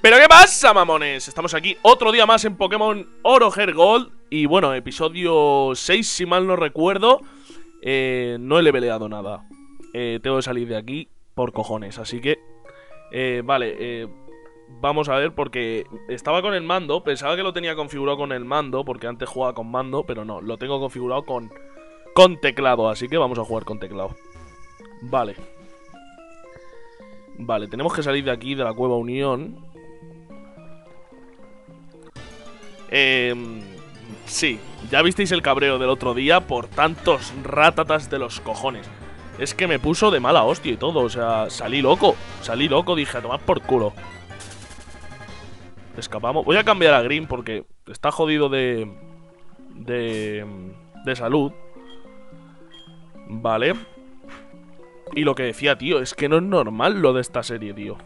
¿Pero qué pasa, mamones? Estamos aquí otro día más en Pokémon Oro Hair Gold. Y bueno, episodio 6, si mal no recuerdo. Eh, No he peleado nada. Eh, Tengo que salir de aquí por cojones Así que, eh, vale, eh, vamos a ver porque estaba con el mando Pensaba que lo tenía configurado con el mando Porque antes jugaba con mando, pero no Lo tengo configurado con, con teclado Así que vamos a jugar con teclado. Vale. Vale, tenemos que salir de aquí, de la Cueva Unión Eh, sí, ya visteis el cabreo del otro día por tantos ratatas de los cojones. Es que me puso de mala hostia y todo, o sea, salí loco, salí loco, dije a tomar por culo. Escapamos. Voy a cambiar a Green porque está jodido de... De... De salud. Vale. Y lo que decía, tío, es que no es normal lo de esta serie, tío.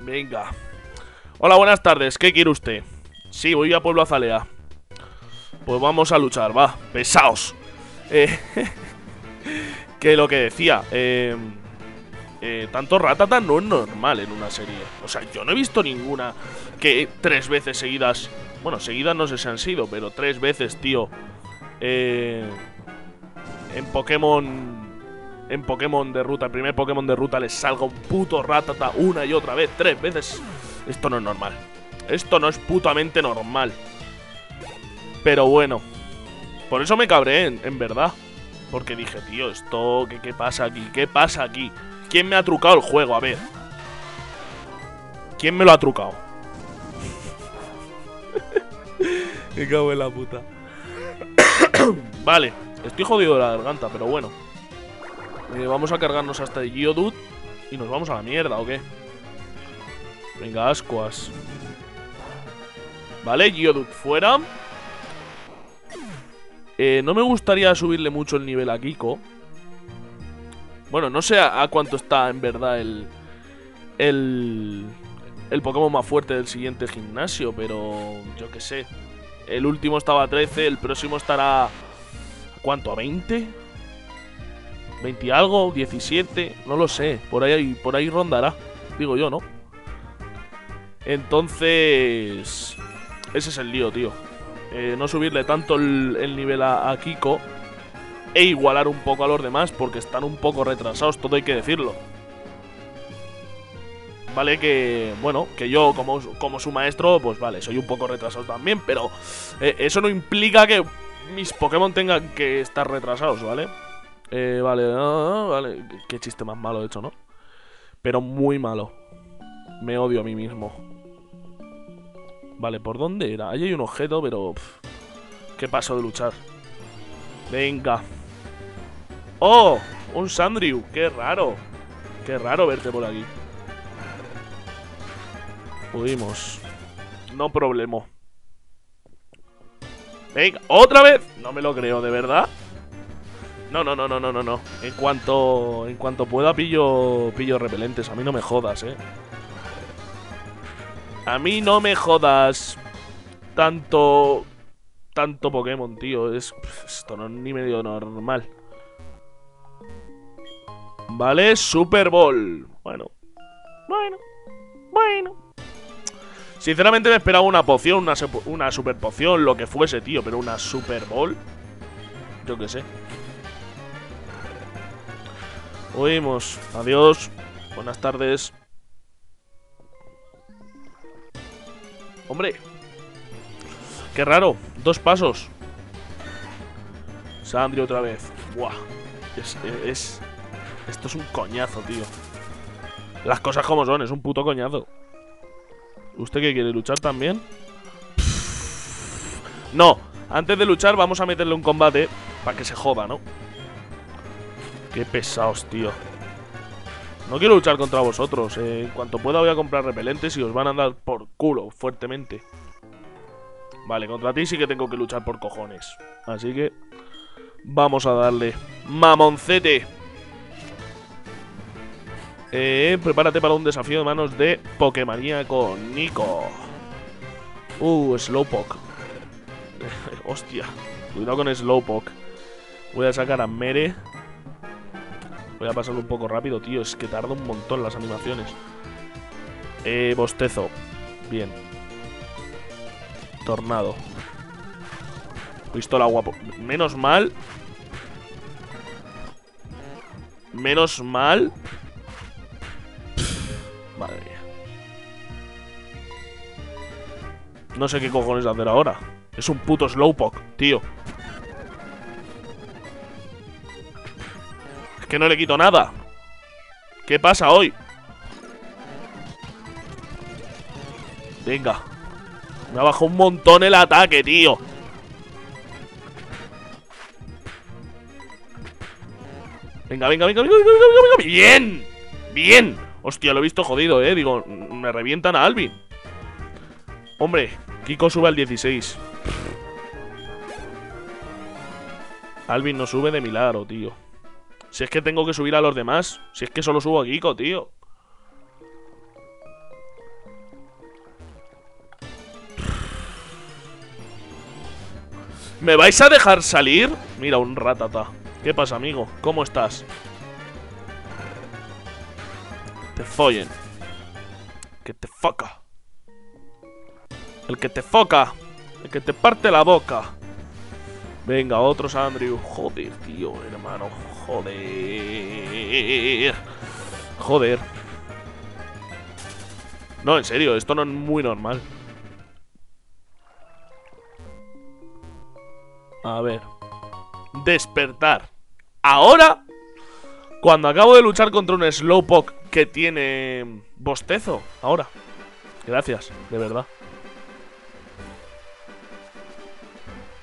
Venga. Hola, buenas tardes. ¿Qué quiere usted? Sí, voy a Pueblo Azalea. Pues vamos a luchar, va. Pesaos. Eh, que lo que decía, eh, eh, tanto ratata no es normal en una serie. O sea, yo no he visto ninguna que tres veces seguidas. Bueno, seguidas no sé si han sido, pero tres veces, tío. Eh, en Pokémon. En Pokémon de ruta, el primer Pokémon de ruta les salga un puto ratata una y otra vez, tres veces. Esto no es normal. Esto no es putamente normal. Pero bueno. Por eso me cabré, en, verdad. Porque dije, tío, esto... ¿qué, ¿Qué pasa aquí? ¿Qué pasa aquí? ¿Quién me ha trucado el juego? A ver. ¿Quién me lo ha trucado? me cago en la puta. vale. Estoy jodido de la garganta, pero bueno. Eh, vamos a cargarnos hasta el Geodude. Y nos vamos a la mierda, ¿o qué? Venga, ascuas. Vale, Geodude fuera. Eh, no me gustaría subirle mucho el nivel a Kiko. Bueno, no sé a, cuánto está en verdad el, el, el Pokémon más fuerte del siguiente gimnasio, pero yo qué sé. El último estaba a 13, el próximo estará... ¿A cuánto? ¿A 20? ¿20 y algo? ¿17? No lo sé. Por ahí, por ahí rondará. Digo yo, ¿no? Entonces... Ese es el lío, tío. Eh, no subirle tanto el, nivel a, Kiko e igualar un poco a los demás porque están un poco retrasados, todo hay que decirlo. Vale que, bueno, que yo como, como su maestro, pues vale, soy un poco retrasado también, pero eh, eso no implica que mis Pokémon tengan que estar retrasados, ¿vale? Eh, vale, ah, vale, qué chiste más malo he hecho, ¿no? Pero muy malo. Me odio a mí mismo. Vale, ¿por dónde era? Ahí hay un objeto, pero... ¿Qué paso de luchar? Venga. ¡Oh! Un Sandrew. ¡Qué raro! ¡Qué raro verte por aquí! Pudimos. No problema. Venga, ¿otra vez? No me lo creo, ¿de verdad? No, no, no, no, no, no, no. En cuanto, en cuanto pueda pillo, pillo repelentes. A mí no me jodas, ¿eh? A mí no me jodas. Tanto. Tanto Pokémon, tío. Es, esto no es ni medio normal. Vale, Super Bowl. Bueno. Bueno. Bueno. Sinceramente me esperaba una poción, una, una super poción, lo que fuese, tío. Pero una Super Bowl. Yo qué sé. Oímos. Adiós. Buenas tardes. Hombre. Qué raro. Dos pasos. Sandri otra vez. Buah. Es, Esto es un coñazo, tío. Las cosas como son. Es un puto coñazo. ¿Usted qué quiere? ¿Luchar también? No. Antes de luchar vamos a meterle un combate para que se joda, ¿no? Qué pesados, tío. No quiero luchar contra vosotros. Eh, en cuanto pueda voy a comprar repelentes y os van a dar por culo fuertemente. Vale, contra ti sí que tengo que luchar por cojones. Así que vamos a darle. ¡Mamoncete! Eh, prepárate para un desafío de manos de Pokémonía con Nico. Uh, Slowpoke. Hostia. Cuidado con Slowpoke. Voy a sacar a Mere. Voy a pasarlo un poco rápido, tío. Es que tarda un montón las animaciones. Eh, bostezo. Bien. Tornado. Pistola guapo. Menos mal. Menos mal. madre mía. No sé qué cojones hacer ahora. Es un puto Slowpoke, tío. Que no le quito nada. ¿Qué pasa hoy? Venga. Me ha bajado un montón el ataque, tío. Venga, venga, venga, venga, venga, venga, venga. Bien. Bien. Hostia, lo he visto jodido, eh. Digo, me revientan a Alvin. Hombre, Kiko sube al 16. Alvin no sube de milagro, tío. Si es que tengo que subir a los demás. Si es que solo subo a Kiko, tío. ¿Me vais a dejar salir? Mira, un ratata. ¿Qué pasa, amigo? ¿Cómo estás? Te follen. Que te foca. El que te foca. El que te parte la boca. Venga, otros Andrew. Joder, tío, hermano. Joder. Joder. No, en serio, esto no es muy normal. A ver. Despertar. Ahora, cuando acabo de luchar contra un Slowpoke que tiene bostezo. Ahora. Gracias, de verdad.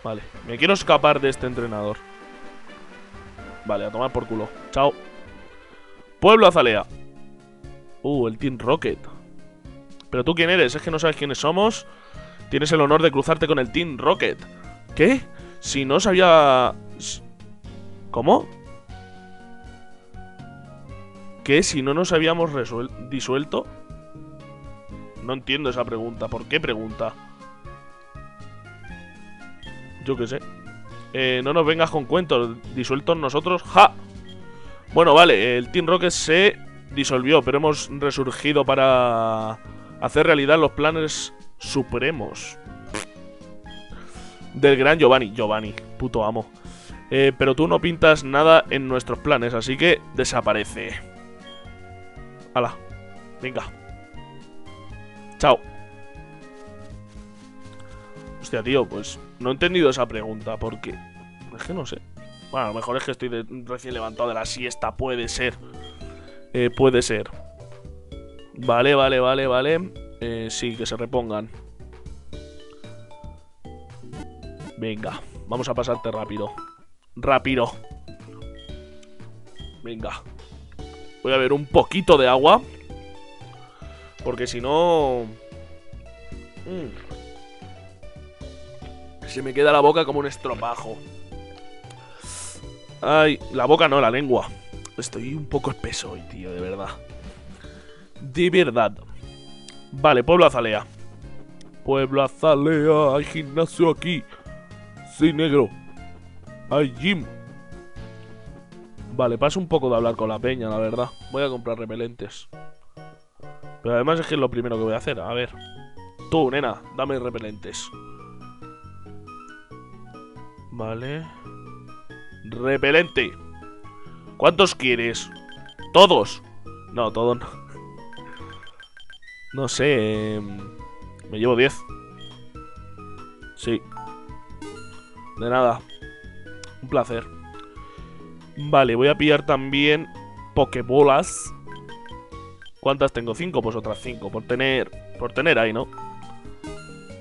Vale, me quiero escapar de este entrenador. Vale, a tomar por culo. Chao. Pueblo Azalea. Uh, el Team Rocket. ¿Pero tú quién eres? ¿Es que no sabes quiénes somos? Tienes el honor de cruzarte con el Team Rocket. ¿Qué? Si no sabía... ¿Cómo? ¿Qué? Si no nos habíamos disuelto. No entiendo esa pregunta. ¿Por qué pregunta? Yo qué sé. Eh, no nos vengas con cuentos. Disueltos nosotros. ¡Ja! Bueno, vale. El Team Rocket se disolvió, pero hemos resurgido para hacer realidad los planes supremos del gran Giovanni. Giovanni, puto amo. Eh, pero tú no pintas nada en nuestros planes, así que desaparece. Hala, venga. Chao. Hostia, tío, pues no he entendido esa pregunta, porque... Es que no sé. Bueno, a lo mejor es que estoy recién levantado de la siesta, puede ser. Eh, puede ser. Vale, vale, vale, vale. Eh, sí, que se repongan. Venga, vamos a pasarte rápido. Rápido. Venga. Voy a ver un poquito de agua. Porque si no... Mm, se me queda la boca como un estropajo. Ay, la boca no, la lengua. Estoy un poco espeso hoy, tío, de verdad. De verdad. Vale, pueblo azalea. Pueblo azalea, hay gimnasio aquí. Sí, negro. Ay, Jim. Vale, paso un poco de hablar con la peña, la verdad. Voy a comprar repelentes. Pero además es que es lo primero que voy a hacer. A ver. Tú, nena, dame repelentes. Vale. Repelente. ¿Cuántos quieres? ¿Todos? No, todos no. No sé. Em, me llevo 10. Sí. De nada. Un placer. Vale, voy a pillar también Pokebolas. ¿Cuántas tengo? ¿Cinco? Pues otras cinco. Por tener. Por tener ahí, ¿no?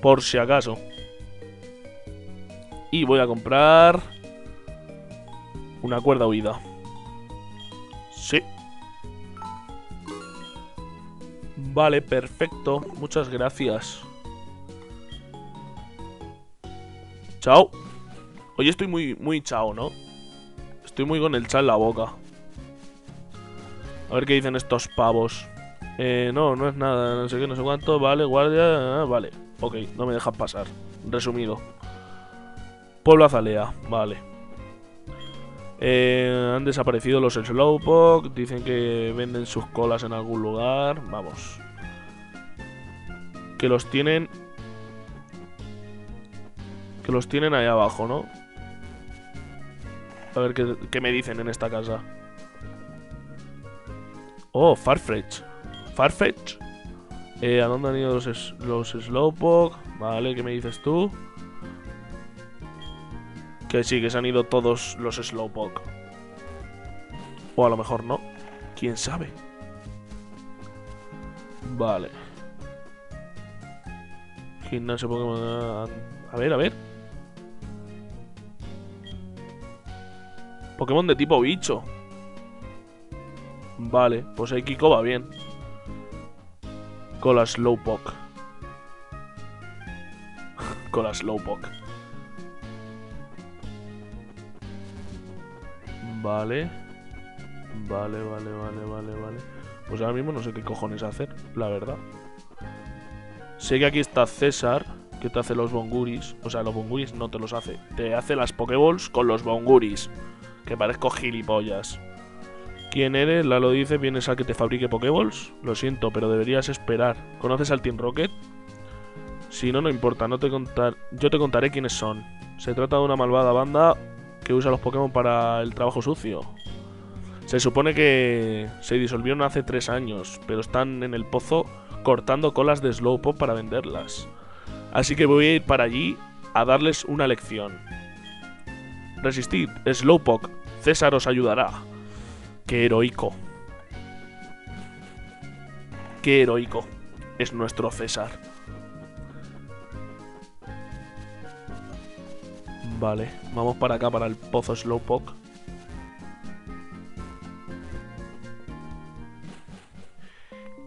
Por si acaso. Y voy a comprar. Una cuerda huida. Sí. Vale, perfecto. Muchas gracias. Chao. Hoy estoy muy, muy chao, ¿no? Estoy muy con el chao en la boca. A ver qué dicen estos pavos. Eh, no, no es nada, no sé qué, no sé cuánto. Vale, guardia, ah, vale. Ok, no me dejan pasar. Resumido. Pueblo Azalea, vale. Eh, han desaparecido los Slowpoke. Dicen que venden sus colas en algún lugar. Vamos. Que los tienen... Que los tienen ahí abajo, ¿no? A ver qué, me dicen en esta casa. Oh, Farfetch. Farfetch. Eh, ¿A dónde han ido los, los? Vale, ¿qué me dices tú? Que sí, que se han ido todos los Slowpoke. O a lo mejor no. ¿Quién sabe? Vale. Gimnasio Pokémon... A ver, a ver. Pokémon de tipo bicho. Vale, pues ahí Kiko va bien. Con la Slowpoke. Con la Slowpoke. Vale. Vale, vale, vale, vale, vale. Pues ahora mismo no sé qué cojones hacer, la verdad. Sé que aquí está César, que te hace los bonguris. O sea, los bonguris no te los hace. Te hace las Pokéballs con los bonguris. Que parezco gilipollas. ¿Quién eres? Lalo dice, ¿vienes a que te fabrique Pokéballs? Lo siento, pero deberías esperar. ¿Conoces al Team Rocket? Si no, no importa, no te contar... yo te contaré quiénes son. Se trata de una malvada banda que usa los Pokémon para el trabajo sucio. Se supone que se disolvieron hace tres años, pero están en el pozo cortando colas de Slowpoke para venderlas. Así que voy a ir para allí a darles una lección. Resistid, Slowpoke, César os ayudará. Qué heroico. Qué heroico es nuestro César. Vale, vamos para acá, para el pozo Slowpoke.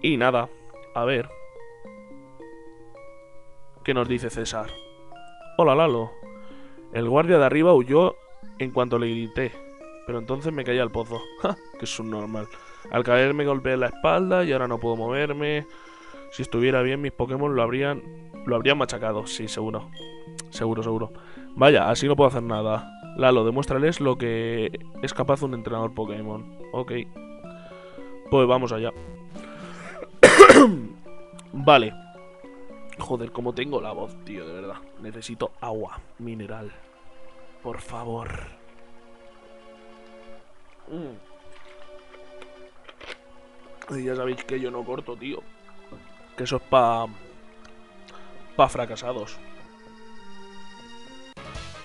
Y nada, a ver. ¿Qué nos dice César? Hola Lalo. El guardia de arriba huyó en cuanto le grité, pero entonces me caí al pozo. que es un normal. Al caer me golpeé la espalda y ahora no puedo moverme. Si estuviera bien, mis Pokémon lo habrían, lo habrían machacado. Sí, seguro. Seguro, seguro. Vaya, así no puedo hacer nada. Lalo, demuéstrales lo que es capaz un entrenador Pokémon. Ok. Pues vamos allá. vale. Joder, como tengo la voz, tío, de verdad. Necesito agua mineral. Por favor. Mm. ya sabéis que yo no corto, tío. Que eso es pa... Pa fracasados.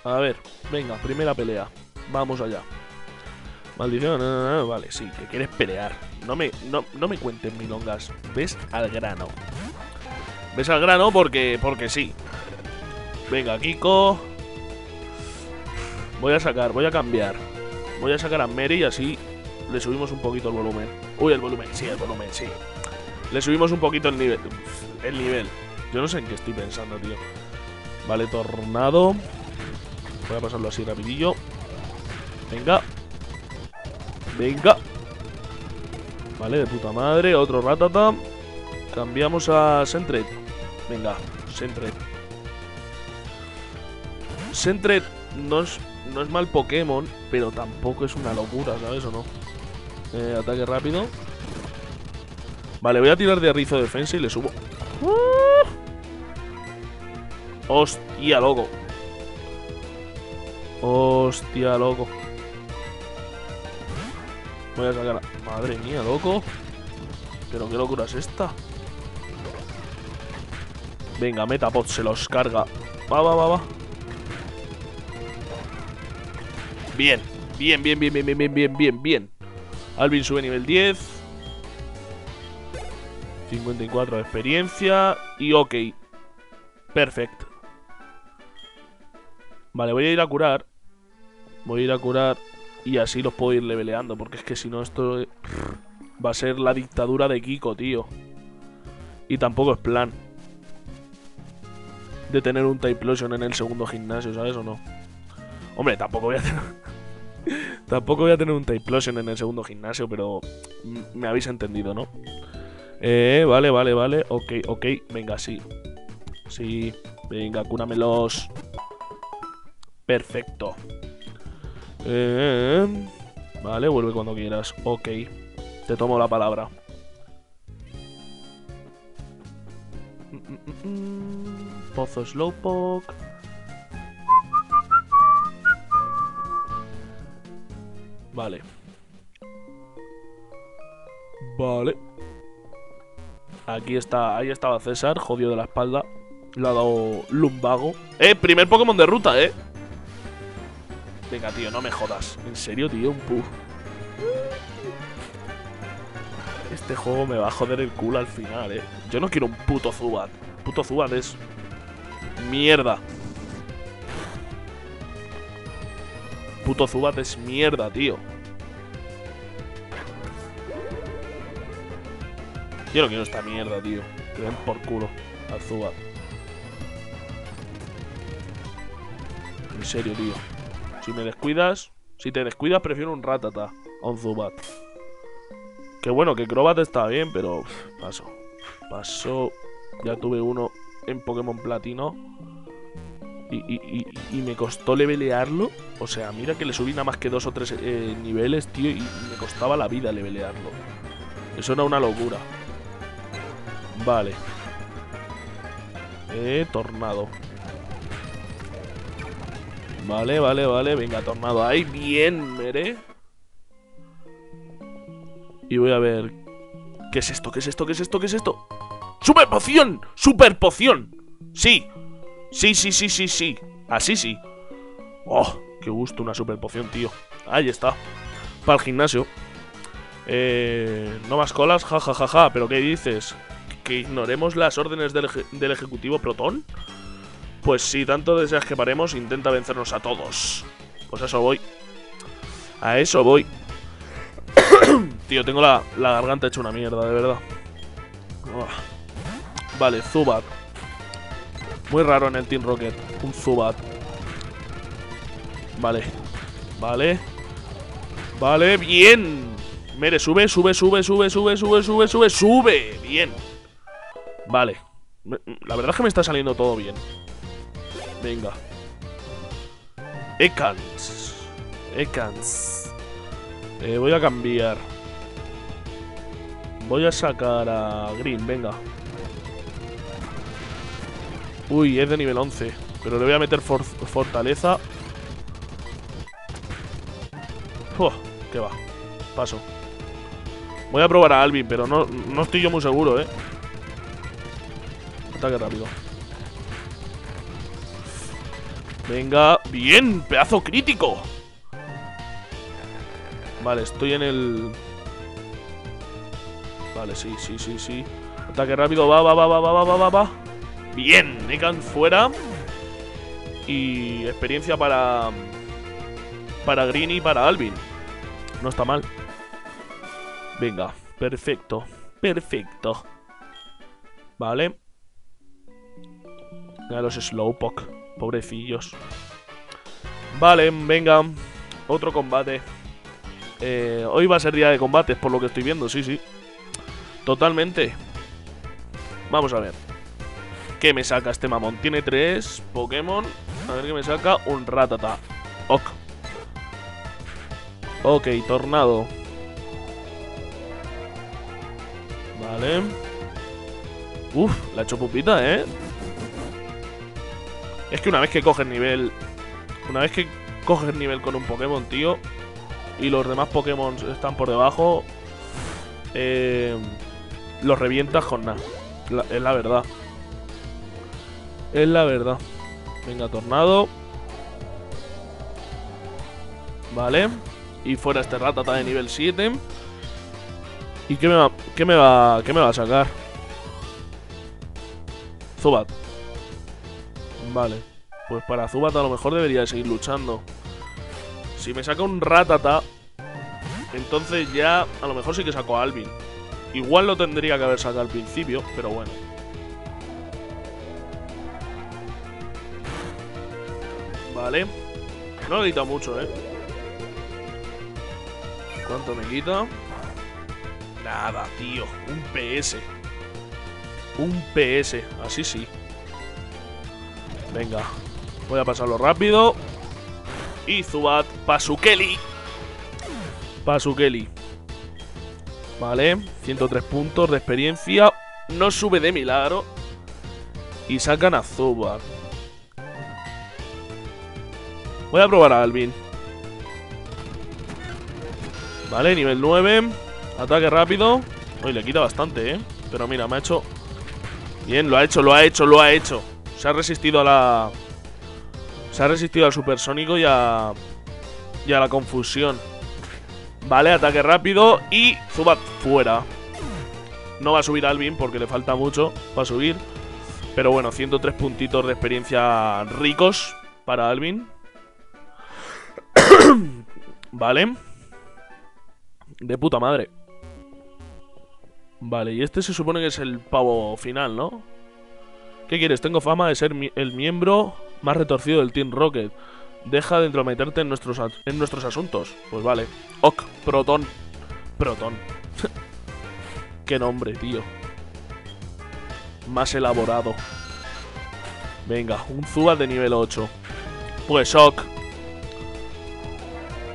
A ver, venga, primera pelea. Vamos allá. Maldición, vale, sí, que quieres pelear. No me, no, no me cuentes milongas. Ves al grano. Ves al grano porque, porque sí. Venga, Kiko. Voy a sacar, voy a cambiar. Voy a sacar a Mary y así le subimos un poquito el volumen. Uy, el volumen, sí, el volumen, sí. Le subimos un poquito el nivel. El nivel. Yo no sé en qué estoy pensando, tío. Vale, tornado. Voy a pasarlo así rapidillo. Venga. Venga. Vale, de puta madre. Otro ratata. Cambiamos a Sentret. Venga, Sentret. Sentret no es, no es mal Pokémon, pero tampoco es una locura, ¿sabes o no? Eh, ataque rápido. Vale, voy a tirar de rizo defensa y le subo. ¡Uh! Hostia, loco. Hostia, loco. Voy a sacar... Madre mía, loco. Pero qué locura es esta. Venga, Metapod se los carga. Va, va, va, va. Bien. Bien, bien, bien, bien, bien, bien, bien, bien, bien. Alvin sube nivel 10. 54 de experiencia. Y ok. Perfecto. Vale, voy a ir a curar. Voy a ir a curar y así los puedo ir leveleando. Porque es que si no esto va a ser la dictadura de Kiko, tío. Y tampoco es plan. De tener un Typlosion en el segundo gimnasio, ¿sabes o no? Hombre, tampoco voy a tener... tampoco voy a tener un Typlosion en el segundo gimnasio, pero... Me habéis entendido, ¿no? Eh, vale, vale, vale. Ok, ok. Venga, sí. Sí. Venga, cúramelos. Perfecto. Eh, vale, vuelve cuando quieras. Ok. Te tomo la palabra. Pozo Slowpoke. Vale. Vale. Aquí está, ahí estaba César, jodido de la espalda. Le ha dado lumbago. ¡Eh! Primer Pokémon de ruta, ¿eh? Venga, tío, no me jodas. ¿En serio, tío? Un puff. Este juego me va a joder el culo al final, ¿eh? Yo no quiero un puto Zubat. Puto Zubat es... Mierda. Puto Zubat es mierda, tío. Yo no quiero esta mierda, tío. Que por culo al Zubat. En serio, tío. Si me descuidas... Si te descuidas, prefiero un Ratata a un Zubat. Que bueno, que Crobat está bien, pero... paso. Paso. Ya tuve uno en Pokémon Platino. Y, me costó levelearlo. O sea, mira que le subí nada más que dos o tres eh, niveles, tío. Y me costaba la vida levelearlo. Eso era una locura. Vale. Eh, tornado. Vale, vale, vale. Venga, tornado ahí. Bien, Mere. Y voy a ver... ¿Qué es esto? ¿Qué es esto? ¿Qué es esto? ¿Qué es esto? ¡Super poción! ¡Super poción! Sí. Sí, sí, sí, sí, sí. Así sí. Oh, qué gusto una super poción, tío. Ahí está. Para el gimnasio. Eh, no más colas, jajajaja. Ja, ja, ja. ¿Pero qué dices? ¿Que ignoremos las órdenes del, del ejecutivo Proton? Pues si tanto deseas que paremos, intenta vencernos a todos. Pues a eso voy. A eso voy. Tío, tengo la, la, garganta hecha una mierda, de verdad. Vale, Zubat. Muy raro en el Team Rocket. Un Zubat. Vale. Vale. Vale, bien. Mere, sube, sube, sube, sube, sube, sube, sube, sube, sube. Bien. Vale. La verdad es que me está saliendo todo bien. Venga. Ekans. Ekans. Eh, voy a cambiar. Voy a sacar a Green, venga. Uy, es de nivel 11. Pero le voy a meter fortaleza. Uf, ¿Qué va? Paso. Voy a probar a Alvin, pero no, no estoy yo muy seguro, ¿eh? Ataque rápido. Venga, bien, pedazo crítico. Vale, estoy en el... Vale, sí, sí, sí, sí. Ataque rápido, va, va, va, va, va, va, va, va. Bien, Nekan fuera. Y experiencia para... Para Green y para Alvin. No está mal. Venga, perfecto. Perfecto. Vale. A los Slowpoke. Pobrecillos. Vale, venga. Otro combate. Eh, hoy va a ser día de combates, por lo que estoy viendo, sí, sí. Totalmente. Vamos a ver. ¿Qué me saca este mamón? Tiene tres Pokémon. A ver qué me saca. Un Ratata. Ok. Ok, Tornado. Vale. Uf, la ha hecho pupita, ¿eh? Es que una vez que coges nivel... Una vez que coges nivel con un Pokémon, tío... Y los demás Pokémon están por debajo... Eh, los revientas con nada. es la verdad. Es la verdad. Venga, tornado. Vale. Y fuera este ratata de nivel 7. ¿Y qué me va, qué me va, qué me va a sacar? Zubat. Vale. Pues para Zubat a lo mejor debería seguir luchando. Si me saca un ratata, entonces ya a lo mejor sí que saco a Alvin. Igual lo tendría que haber sacado al principio, pero bueno. Vale. No le quita mucho, ¿eh? ¿Cuánto me quita? Nada, tío. Un PS. Un PS. Así sí. Venga. Voy a pasarlo rápido. Y Zubat. Pasukeli. Pasukeli. Vale. 103 puntos de experiencia. No sube de milagro. Y sacan a Zubat. Voy a probar a Alvin. Vale, nivel 9. Ataque rápido. Uy, le quita bastante, ¿eh? Pero mira, me ha hecho... Bien, lo ha hecho, lo ha hecho, lo ha hecho. Se ha resistido a la... Se ha resistido al supersónico y a... Y a la confusión. Vale, ataque rápido y Zubat fuera. No va a subir Alvin porque le falta mucho para subir. Pero bueno, 103 puntitos de experiencia ricos para Alvin. vale. De puta madre. Vale, y este se supone que es el pavo final, ¿no? ¿Qué quieres? Tengo fama de ser el miembro más retorcido del Team Rocket. Deja de entrometerte en nuestros, en nuestros asuntos. Pues vale. Ok, Proton. Proton. Qué nombre, tío. Más elaborado. Venga, un Zubat de nivel 8. Pues ok.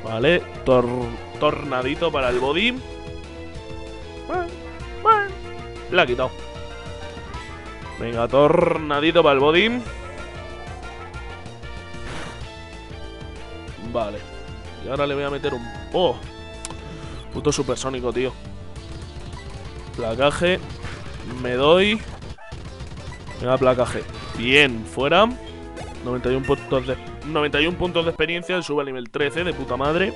Vale, tornadito para el body. La ha quitado. Venga, tornadito para el body. Vale. Y ahora le voy a meter un... ¡Oh! Puto supersónico, tío. Placaje. Me doy. Venga, placaje. Bien, fuera. 91 puntos de, 91 puntos de experiencia. Sube al nivel 13, de puta madre.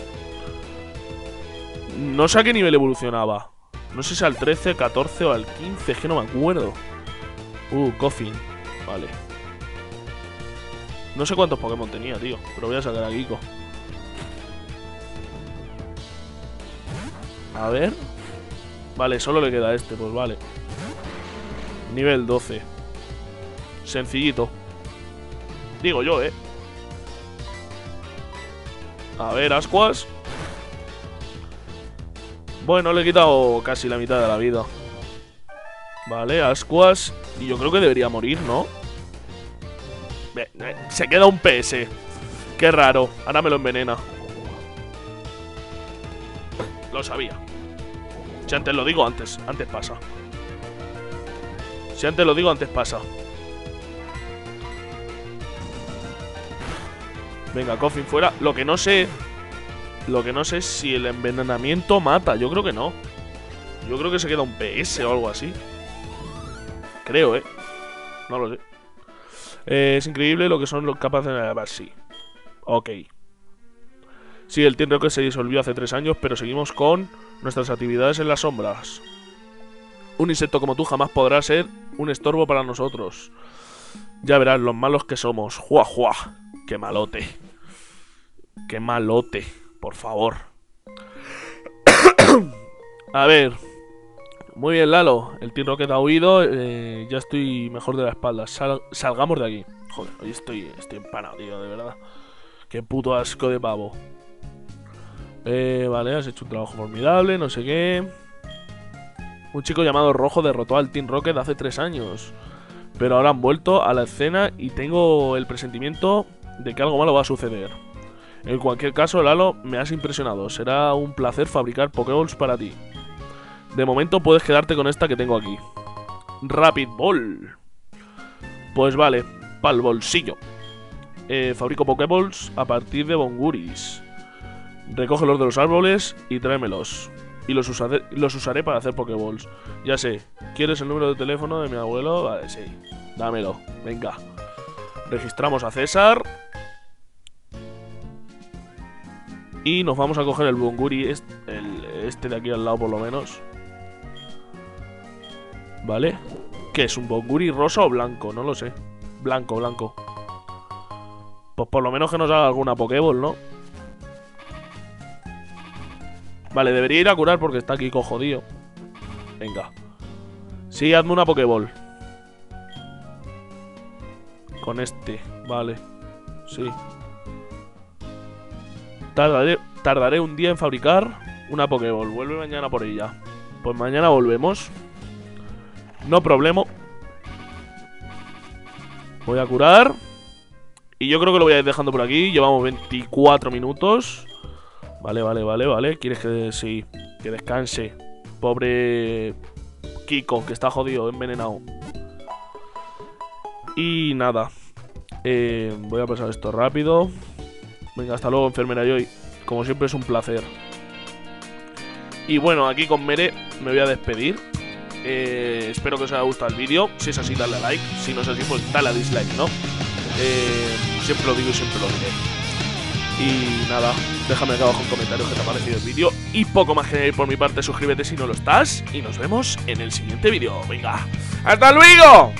No sé a qué nivel evolucionaba. No sé si al 13, 14 o al 15. Es que no me acuerdo. Uh, Coffin. Vale. No sé cuántos Pokémon tenía, tío. Pero voy a sacar a Kiko. A ver. Vale, solo le queda este, pues vale. Nivel 12. Sencillito. Digo yo, ¿eh? A ver, Ascuas. Bueno, le he quitado casi la mitad de la vida. Vale, Ascuas. Y yo creo que debería morir, ¿no? Se queda un PS. Qué raro. Ahora me lo envenena. Lo sabía. Si antes lo digo, antes, antes pasa. Si antes lo digo, antes pasa. Venga, Coffin fuera. Lo que no sé... Lo que no sé es si el envenenamiento mata. Yo creo que no. Yo creo que se queda un PS o algo así. Creo, ¿eh? No lo sé. Eh, es increíble lo que son los capaces de... Sí. Ok. Sí, el tiempo que se disolvió hace tres años, pero seguimos con nuestras actividades en las sombras. Un insecto como tú jamás podrá ser un estorbo para nosotros. Ya verás los malos que somos. ¡Jua, jua! ¡Qué malote! ¡Qué malote! Por favor. A ver. Muy bien, Lalo. El tiro que te ha huido. Eh, ya estoy mejor de la espalda. salgamos de aquí. Joder, hoy estoy, estoy empanado, tío, de verdad. Qué puto asco de pavo. Eh, vale, has hecho un trabajo formidable, no sé qué. Un chico llamado Rojo derrotó al Team Rocket hace tres años. Pero ahora han vuelto a la escena y tengo el presentimiento de que algo malo va a suceder. En cualquier caso, Lalo, me has impresionado. Será un placer fabricar Pokéballs para ti. De momento puedes quedarte con esta que tengo aquí. Rapid Ball. Pues vale, pa'l bolsillo. Eh, fabrico Pokéballs a partir de Bonguris. Recógelos de los árboles y tráemelos. Y los usaré, para hacer Pokéballs. Ya sé, ¿quieres el número de teléfono de mi abuelo? Vale, sí. Dámelo. Venga. Registramos a César. Y nos vamos a coger el Bonguri, este de aquí al lado por lo menos. ¿Vale? ¿Qué es? ¿Un Bonguri rosa o blanco? No lo sé. Blanco, blanco. Pues por lo menos que nos haga alguna Pokéball, ¿no? Vale, debería ir a curar porque está aquí jodido. Venga. Sí, hazme una Pokéball. Con este, vale. Sí. Tardaré, tardaré un día en fabricar una Pokéball. Vuelve mañana por ella. Pues mañana volvemos. No problema. Voy a curar. Y yo creo que lo voy a ir dejando por aquí. Llevamos 24 minutos. Vale, vale, vale, vale. ¿Quieres que sí? Que descanse. Pobre Kiko, que está jodido, envenenado. Y nada. Eh, voy a pasar esto rápido. Venga, hasta luego, enfermera Joy. Como siempre es un placer. Y bueno, aquí con Mere me voy a despedir. Eh, espero que os haya gustado el vídeo. Si es así, dale a like. Si no es así, pues dale a dislike, ¿no? Eh, siempre lo digo y siempre lo diré. Y nada, déjame acá abajo en comentarios qué te ha parecido el vídeo. Y poco más que por mi parte, suscríbete si no lo estás. Y nos vemos en el siguiente vídeo. Venga, ¡hasta luego!